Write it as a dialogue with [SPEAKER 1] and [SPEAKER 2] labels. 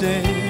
[SPEAKER 1] say.